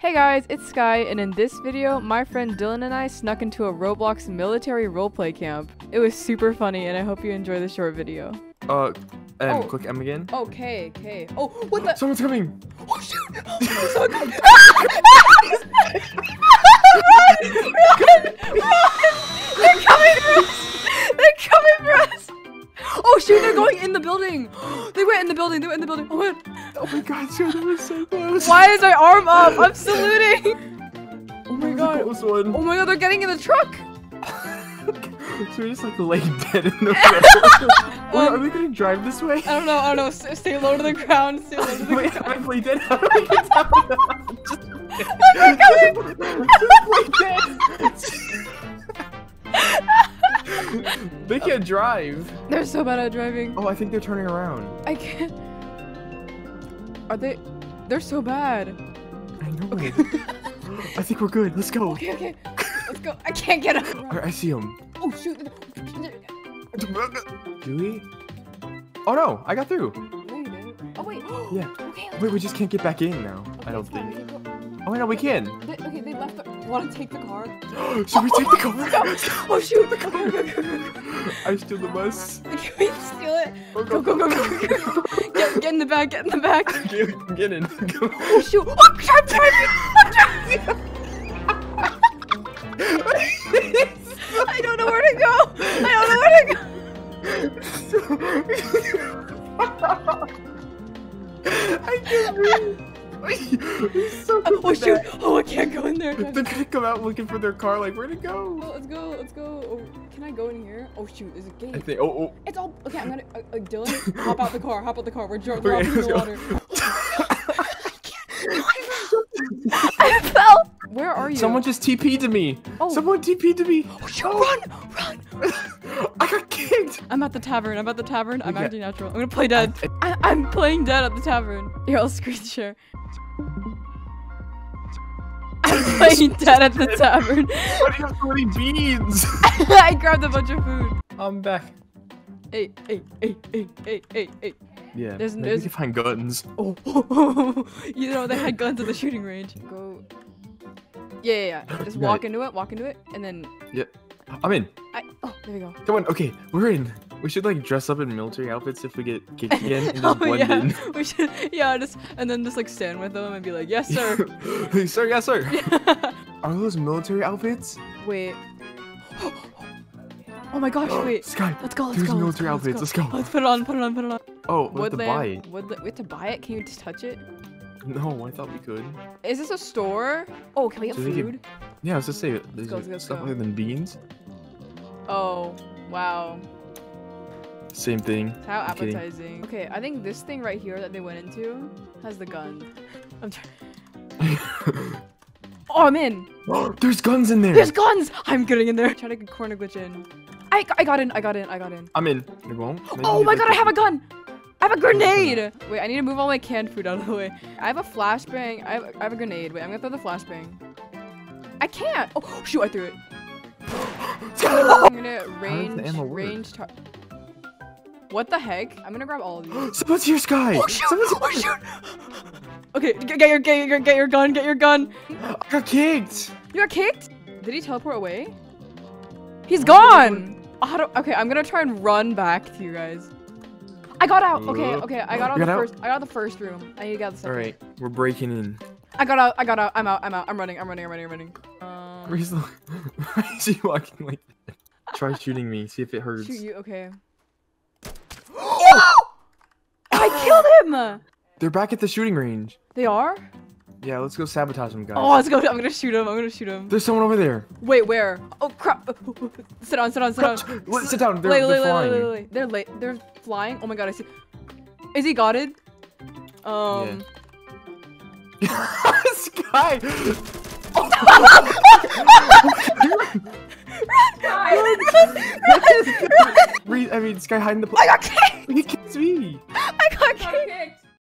Hey guys, it's Sky, and in this video, my friend Dylan and I snuck into a Roblox military roleplay camp. It was super funny, and I hope you enjoy the short video. Uh, M. Oh. Click M again. Okay, okay. Oh, what the? Someone's coming. Oh shoot! Oh, Run! Run! Run! They're coming for us! They're coming for us! Oh shoot! They're going in the building. They went in the building. They went in the building. Oh, my- Oh my god, dude, that was so close. why is my arm up? I'm saluting. Oh my That was god. close one. Oh my god! They're getting in the truck. so we just like lay dead in the road. Wait, are Um, we gonna drive this way? I don't know. I don't know. S- Stay low to the ground. Stay low to the Wait, ground. I play dead. How do we get down? Just, They're coming. just play dead. they can't drive. They're so bad at driving. Oh, I think they're turning around. I can't. Are they? They're so bad. I know. okay. I think we're good. Let's go. Okay, okay. Let's go. I can't get up. Alright, I see them. Oh shoot. Do we? Oh no, I got through. No. Oh wait. Oh, yeah. Okay. Wait, we just can't get back in now. I don't think. Oh, no, we can. They, okay, they left. The, Want to take the car? Should we take the car? Oh shoot! The car. Go, go, go, go. I steal the bus. Can we steal it? Oh, Go, go, go, go, go. Get, get in the back. Get in the back. Get, get in. Go. Oh shoot! Oh, I'm driving. I'm driving. I don't know where to go. I don't know where to go. I can't breathe. It's so Oh good shoot! that- Oh, I can't go in there. They're gonna come out looking for their car, like, where'd it Oh, go? let's go. Let's go. Oh, can I go in here? Oh shoot! There's a I gate. think, oh, It's all okay. I'm gonna. Uh, uh, Dylan, hop out the car. Hop out the car. We're dro- Okay, in the go. water. I fell. Where are oh. you? Someone just TP'd to me. Oh. Someone TP'd to me. Oh, shoot, run! Run! I got kicked. I'm at the tavern. I'm at the tavern. I'm Okay. acting natural. I'm gonna play dead. I- I'm playing dead at the tavern. Here, I'll screen share. I'm playing dead at the tavern. Why do you have so many beans? I grabbed a bunch of food. I'm back. Hey, hey, hey, hey, hey, hey, hey. Yeah, There's- maybe there's- we can find guns. Oh, you know they had guns at the shooting range. Go. Yeah, yeah, yeah. Just walk Right. into it. Walk into it, and then I'm in. I. Oh, there we go. Come on. Okay, we're in. We should like dress up in military outfits if we get kicked again and just blend yeah, in. we should. Yeah, just and then just like stand with them and be like, yes, sir. sir, yes, sir. Are those military outfits? wait. Oh my gosh! Wait. Sky, Let's go. Let's go. let's military go, outfits, Let's let's go. go. Let's put it on. Put it on. Put it on. oh, we have to buy it. Woodland. We have to buy it. Can you just touch it? No, I thought we could. Is this a store? Oh, can we get So can- food? Yeah, I was just saying, there's go, let's go, stuff other than beans. Oh, wow. Same thing. How I'm kidding. appetizing. Okay, I think this thing right here that they went into has the gun. I'm trying. Oh, I'm in. there's guns in there. There's guns. I'm getting in there. Try to corner glitch in. I, I got in. I got in. I got in. I'm in. You're going? Oh my god, I have a gun! I have a grenade! Wait, I need to move all my canned food out of the way. I have a flashbang. I have, I have a grenade. Wait, I'm gonna throw the flashbang. I can't! Oh, shoot, I threw it. I'm gonna range, ammo range tar- What the heck? I'm gonna grab all of these. Someone's here, Sky. Oh shoot! Someone's Oh shoot! Okay, get, get your get your get your gun, get your gun. I got kicked. You got kicked? Did he teleport away? He's gone! How do- okay, I'm gonna try and run back to you guys. I got out. Okay, Uh, okay, I got out you the got out? first. I got the first room. I need to get the second. All right, we're breaking in. I got out. I got out. I'm out. I'm out. I'm running. I'm running. I'm running. I'm running. Um? Why is he walking like that? Try shooting me. See if it hurts. shoot you. Okay. I killed him. They're back at the shooting range. They are. Yeah, let's go sabotage them, guys. Oh, let's go. I'm gonna shoot him. I'm gonna shoot him. There's someone over there. Wait, where? Oh crap! sit down. Sit down. Sit down. Crouch. Let- Sit down. They're, Wait, they're wait, wait, flying. wait, wait, wait. They're late. They're flying. Oh my god, I see. Is he gotted? Um. Sky. Reed, I mean, Sky hide in the. I got